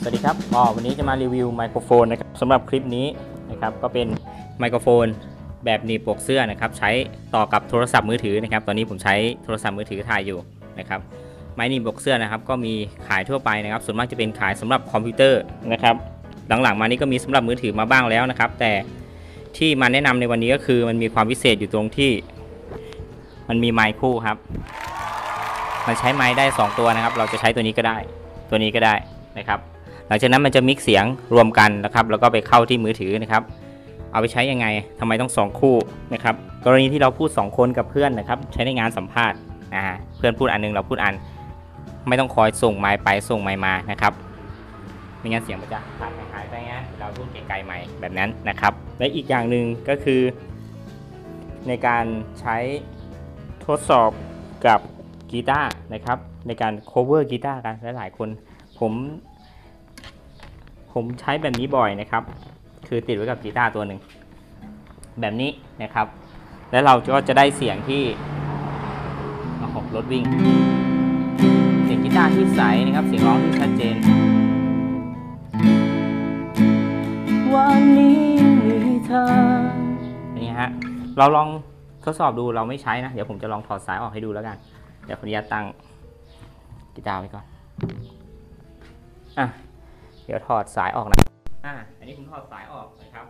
สวัสดีครับก็วันนี้จะมารีวิวไมโครโฟนนะครับสำหรับคลิปนี้นะครับก็เป็นไมโครโฟนแบบหนีบปกเสื้อนะครับใช้ต่อกับโทรศัพท์มือถือนะครับ ตอนนี้ผมใช้โทรศัพท์มือถือถ่ายอยู่นะครับไม้หนีบปกเสื้อนะครับ ก็มีขายทั่วไปนะครับ ส่วนมากจะเป็นขายสำหรับคอมพิวเตอร์นะครับ หลังๆมานี้ก็มีสำหรับมือถือมาบ้างแล้วนะครับ แต่ที่มาแนะนำในวันนี้ก็คือมันมีความพิเศษอยู่ตรงที่ มันมีไมค์คู่ครับ มันใช้ไม้ได้ 2 ตัวนะครับ เราจะใช้ตัวนี้ก็ได้ ตัวนี้ก็ได้นะครับ หลังจากนั้นมันจะมิกซ์เสียงรวมกันนะครับ แล้วก็ไปเข้าที่มือถือนะครับ เอาไปใช้ยังไงทำไมต้อง 2 คู่นะครับ กรณีที่เราพูด 2 คนกับเพื่อนนะครับ ใช้ในงานสัมภาษณ์อ่าเพื่อนพูดอันหนึงเราพูดอัน ไม่ต้องคอยส่งไม้ไปส่งไม้มานะครับไม่งั้นเสียงมันจะขาดหายไปไงเราพูดไกลๆไม้แบบนั้นนะครับ และอีกอย่างหนึ่งก็คือ ในการใช้ทดสอบกับกีตาร์นะครับ ในการ cover กีตาร์กันหลายๆคน ผม ผมใช้แบบนี้บ่อยนะครับ คือติดไว้กับกีตาร์ตัวหนึ่ง แบบนี้นะครับ แล้วเราก็จะได้เสียงที่โอ้โหรถวิ่ง เสียงกีตาร์ที่ใสนะครับ เสียงร้องที่ชัดเจน วันนี้มีเธอ นี้ฮะ เราลองทดสอบดูเราไม่ใช้นะ เดี๋ยวผมจะลองถอดสายออกให้ดูแล้วกัน เดี๋ยวขออนุญาตตั้งกีตาร์ไว้ก่อน อะ เดี๋ยวถอดสายออกนะอะอันนี้ผมถอดสายออกนะครับ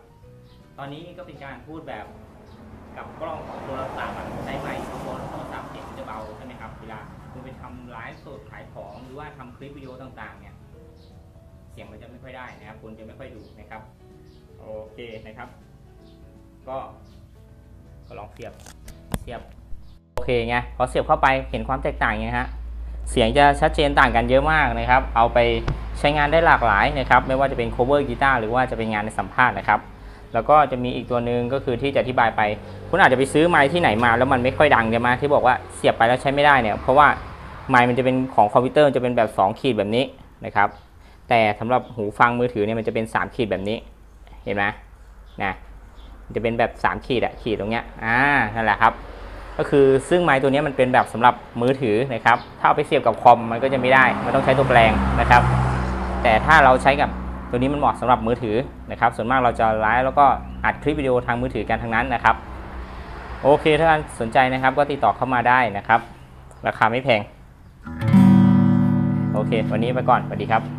ตอนนี้ก็เป็นการพูดแบบกับกล้องของโทรศัพท์ใช้ไมค์โฟนโทรศัพท์เสียงจะเบาใช่ไหมครับเวลาคุณไปทำไลฟ์สดขายของหรือว่าทำคลิปวิดีโอต่างๆ เนี่ย เสียงมันจะไม่ค่อยได้นะครับคนจะไม่ค่อยดูนะครับ โอเคนะครับ ก็ก็ลองเสียบเสียบ โอเคไงพอเสียบเข้าไปเห็นความแตกต่างไงฮะ เสียงจะชัดเจนต่างกันเยอะมากนะครับ เอาไปใช้งานได้หลากหลายนะครับ ไม่ว่าจะเป็น cover กีตาร์หรือว่าจะเป็นงานในสัมภาษณ์นะครับ แล้วก็จะมีอีกตัวหนึ่งก็คือที่จะอธิบายไป คุณอาจจะไปซื้อไมค์ที่ไหนมาแล้วมันไม่ค่อยดังใช่ไหมที่บอกว่าเสียบไปแล้วใช้ไม่ได้เนี่ย เพราะว่าไมค์มันจะเป็นของคอมพิวเตอร์จะเป็นแบบ 2 ขีดแบบนี้นะครับ แต่สำหรับหูฟังมือถือเนี่ยมันจะเป็น 3 ขีดแบบนี้ เห็นไหมนะจะเป็นแบบ 3 ขีดอะขีดตรงเนี้ย อ่า นั่นแหละครับ ก็คือซึ่งไม้ตัวนี้มันเป็นแบบสำหรับมือถือนะครับ ถ้าเอาไปเสียบกับคอมมันก็จะไม่ได้ มันต้องใช้ตัวแปลงนะครับ แต่ถ้าเราใช้กับตัวนี้มันเหมาะสำหรับมือถือนะครับ ส่วนมากเราจะไลฟ์แล้วก็อัดคลิปวิดีโอทางมือถือกันทั้งนั้นนะครับ โอเคถ้าท่านสนใจนะครับ ก็ติดต่อเข้ามาได้นะครับ ราคาไม่แพง โอเค วันนี้ไปก่อนสวัสดีครับ